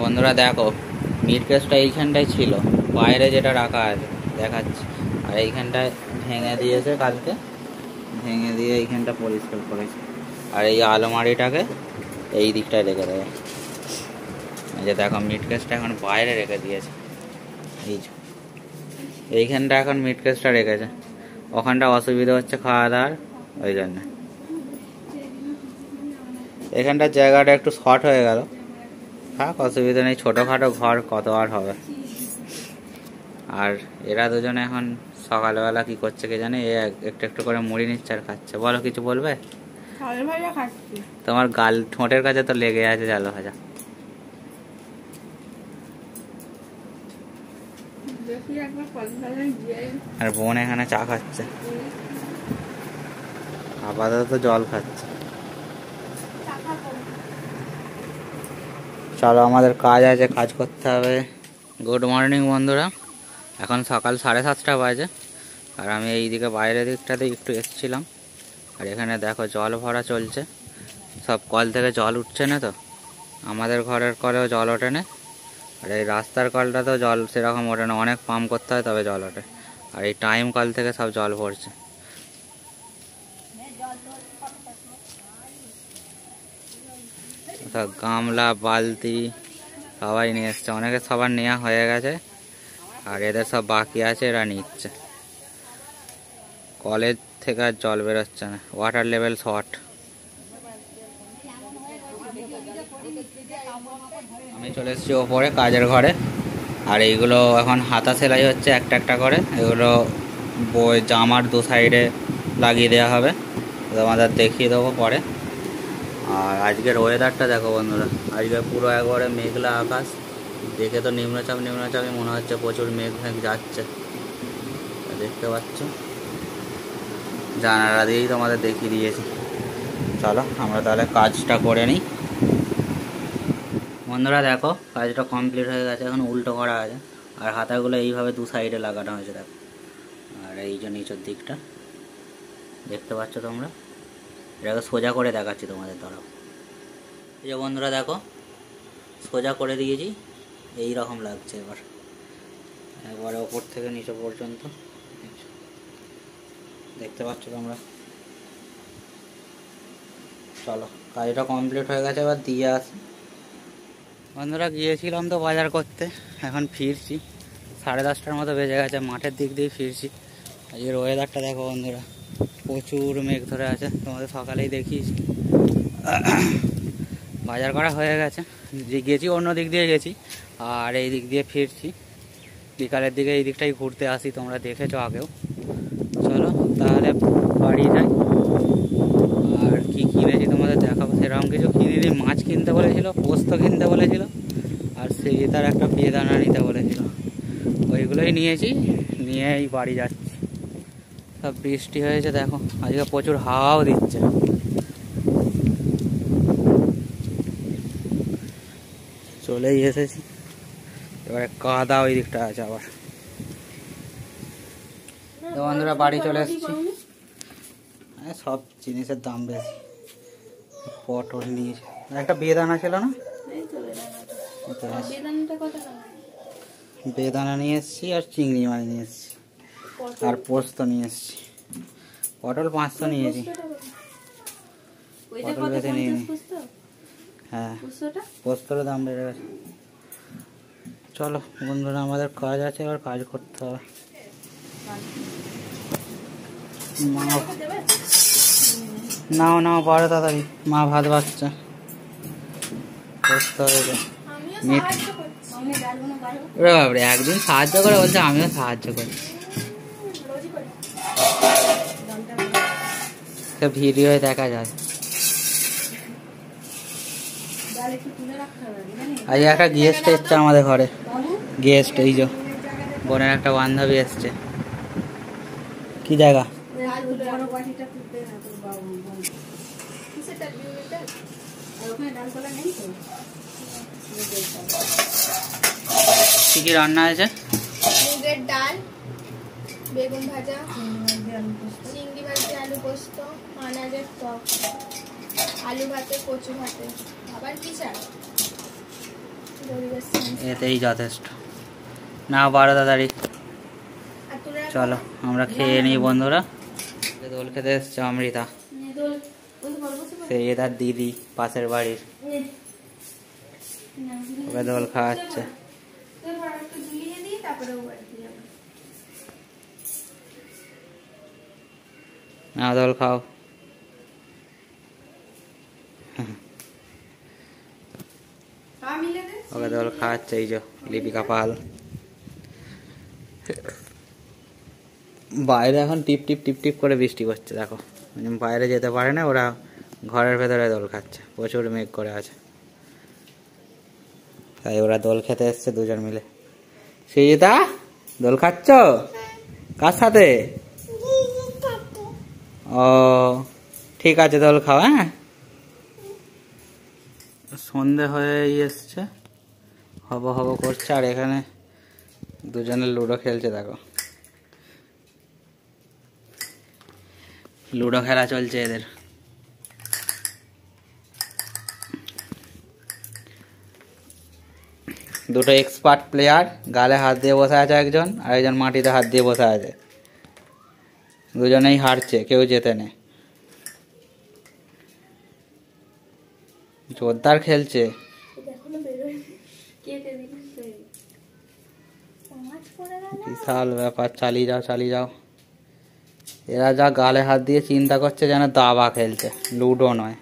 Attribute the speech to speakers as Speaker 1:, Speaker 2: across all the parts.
Speaker 1: বন্ধুরা দেখো মিট কেসটা এইখানটায় ছিল, বাইরে যেটা রাখা আছে, দেখাচ্ছি। আর এইখানটায় ভেঙে দিয়েছে কালকে, ভেঙে দিয়ে এইখানটা পরিষ্কার করেছে। আর এই আলমারিটাকে এই দিকটায় রেখে দেবে। যে দেখো মিট কেসটা এখন বাইরে রেখে দিয়েছে। এই এইখানটা এখন মিট কেসটা রেখেছে। ওখানটা অসুবিধা হচ্ছে খাওয়া দাওয়ার, ওই জন্য। এখানটার জায়গাটা একটু শর্ট হয়ে গেল। থাক অসুবিধা নেই ছোটোখাটো ঘর কত আর হবে। আর এরা দুজনে এখন সকালবেলা কি করছে কে জানে এ একটু একটু করে মুড়ি নিচ্ছে আর খাচ্ছে। বলো কিছু বলবে? তোমার গাল ঠোঁটের কাছে তো লেগে আছে জাল ভাজা। আর বোন এখানে চা খাচ্ছে। আপাতত জল খাচ্ছে। চলো আমাদের কাজ আছে, কাজ করতে হবে। গুড মর্নিং বন্ধুরা। এখন সকাল সাড়ে সাতটা বাজে। আর আমি এইদিকে বাইরের দিকটাতে একটু এসছিলাম। আর এখানে দেখো জল ভরা চলছে। সব কল থেকে জল উঠছে না তো? আমাদের ঘরের কলেও জল ওঠে না। আর এই রাস্তার কলটাতেও জল সেরকম ওঠে না। অনেক পাম্প করতে হয়, তবে জল ওঠে। আর এই টাইম কল থেকে সব জল পড়ছে সব গামলা, বালতি সবাই নিয়ে এসছে। অনেকে সবার নেওয়া হয়ে গেছে, আর এদের সব বাকি আছে, এরা নিচ্ছে। কলেজ থেকে আর জল বেরোচ্ছে না। ওয়াটার লেভেল শর্ট আমি চলে এসেছি ওপরে, কাজের ঘরে। আর এইগুলো এখন হাতা সেলাই হচ্ছে একটা একটা করে। এগুলো বই, জামার দু সাইডে লাগিয়ে দেওয়া হবে। তোমাদের দেখিয়ে দেবো পরে। আর আজকের ওয়েদারটা দেখো বন্ধুরা। আজকে পুরো একবারে মেঘলা আকাশ। দেখে তো নিম্নচাপ, নিম্নচাপই মনে হচ্ছে প্রচুর মেঘ মেঘ যাচ্ছে। দেখতে পাচ্ছ? জানালা দিয়েই তোমাদের দেখিয়ে দিয়েছি। চলো, আমরা তাহলে কাজটা করে নিই। বন্ধুরা দেখো, কাজটা কমপ্লিট হয়ে গেছে। এখন উল্টো করা আছে। আর হাতাগুলো এইভাবে দু সাইডে লাগানো হয়েছে, দেখো। আর এই যে নিচের দিকটা। দেখতে পাচ্ছ তোমরা? এটাকে সোজা করে দেখাচ্ছি তোমাদের দ্বারা এই যে বন্ধুরা দেখো, সোজা করে দিয়েছি, এই রকম লাগছে এবার। একবারে ওপর থেকে নিচে পর্যন্ত। দেখতে পাচ্ছ তোমরা? চলো, কাজটা কমপ্লিট হয়ে গেছে, এবার দিয়ে আসি। বন্ধুরা, গিয়েছিলাম তো বাজার করতে, এখন ফিরছি। সাড়ে দশটার মতো বেজে গেছে, মাঠের দিক দিয়ে ফিরছি। আজকের ওয়েদারটা দেখো বন্ধুরা। প্রচুর মেঘ ধরে আছে, তোমাদের সকালেই দেখিয়েছি বাজার করা হয়ে গেছে। যে গেছি, অন্য দিক দিয়ে গেছি, আর এই দিক দিয়ে ফিরছি। বিকালের দিকে এই দিকটাই ঘুরতে আসি, তোমরা দেখেছ আগেও। চলো, তাহলে বাড়ি যাই। আর কি কিনেছি তোমাদের দেখাবো? সেরকম কিছু কিনিনি, মাছ কিনতে বলেছিল, পোস্ত কিনতে বলেছিল, আর সেই তার একটা বেদানা নিতে বলেছিল। ওইগুলোই নিয়েছি, নিয়েই বাড়ি যাচ্ছি। সব বৃষ্টি হয়েছে দেখো। আজকে প্রচুর হাওয়াও দিচ্ছে। চলেই এসেছি। এবারে কাদা ওই দিকটা আছে আবার। তো বন্ধুরা বাড়ি চলে এসেছি। হ্যাঁ সব জিনিসের দাম বেশি। পটল নিয়েছি। একটা বেদানা ছিল না?
Speaker 2: টাকা
Speaker 1: বেদানা নিয়ে এসেছি আর চিংড়ি মাছ নিয়ে এসেছি। আর পোস্ত নিয়ে এসেছি। পটল পাঁচশো নিয়েছি। পটল
Speaker 2: কত
Speaker 1: বেছে নিয়ে। হ্যাঁ।
Speaker 2: পোস্তটা?
Speaker 1: পোস্তর দাম বেড়ে গেছে। চলো বন্ধুরা আমাদের কাজ আছে এবার কাজ করতে হবে। মা নাও নাও পারো তাড়াতাড়ি। মা ভাত বাচ্চা। বাবরে একদিন সাহায্য করে বলছে আমিও সাহায্য করি তো ভিডিওয় দেখা যায়।
Speaker 2: একটু?
Speaker 1: আজ একটা গেস্ট এসছে আমাদের ঘরে। গেস্ট এই যে। বোনের একটা বান্ধবী এসছে। কি জায়গা। কি কি রান্না হয়েছে?
Speaker 3: মুগের ডাল বেগুন ভাজা।
Speaker 2: পোস্ত
Speaker 3: আনাজের টক আলু ভাতে কচু ভাতে। আবার কি চাই?
Speaker 1: এতেই যথেষ্ট। না বারো তাড়াতাড়ি। চলো আমরা খেয়ে নিই বন্ধুরা। দোল খেতে এসছে অমৃতা। সেই তার দিদি পাশের বাড়ির। ওকে দোল খাওয়াচ্ছে।
Speaker 3: তারপরে ও বাড়িতে যাবে
Speaker 1: না দোল খাও। ওকে দোল খাওয়াচ্ছে এই যে লিপিকা পাল। বাইরে এখন টিপ টিপ টিপ টিপ করে বৃষ্টি করছে দেখো। মানে বাইরে যেতে পারে না, ওরা ঘরের ভেতরে দোল খাচ্ছে, প্রচুর মেঘ করে আছে। তাই ওরা দোল খেতে এসছে দুজন মিলে। সৃজিতা, দোল খাচ্ছ? কার সাথে? ও, ঠিক আছে দোল খাও হ্যাঁ? সন্ধে হয়ে এসছে। হব হব করছে, আর এখানে দুজনে লুডো খেলছে, দেখো। লুডো খেলা চলছে এদের। দুটো এক্সপার্ট প্লেয়ার গালে হাত দিয়ে বসে আছে একজন, আর একজন মাটিতে হাত দিয়ে বসে আছে। দুজনেই হারছে, কেউ জেতে নেই। জোরদার খেলছে। বিশাল ব্যাপার, চালিয়ে যাও চালিয়ে যাও। এরা যা গালে হাত দিয়ে চিন্তা করছে যেন দাবা খেলছে, লুডো নয়।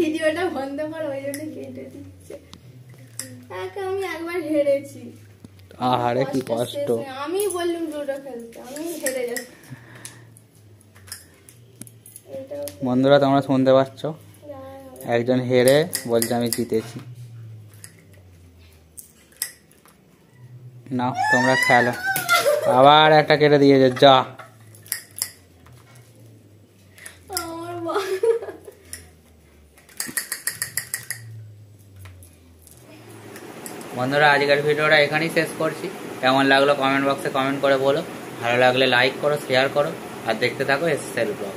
Speaker 3: ভিডিওটা বন্ধ ওই জন্য কেটে দিচ্ছে। আমি একবার হেরেছি।
Speaker 1: আহারে কি
Speaker 3: কষ্ট। আমি বললাম লুডো খেলতে আমি হেরে যাচ্ছি।
Speaker 1: বন্ধুরা তোমরা শুনতে পাচ্ছ? একজন হেরে বলছে আমি জিতেছি। নাও তোমরা খেলো। আবার একটা কেটে দিয়েছে যা
Speaker 3: আমার বা-
Speaker 1: বন্ধুরা, আজকের ভিডিওটা এখানেই শেষ করছি। কেমন লাগল কমেন্ট বক্সে কমেন্ট করে বলো। ভালো লাগলে লাইক করো শেয়ার করো, আর দেখতে থাকো এসএল ব্লগ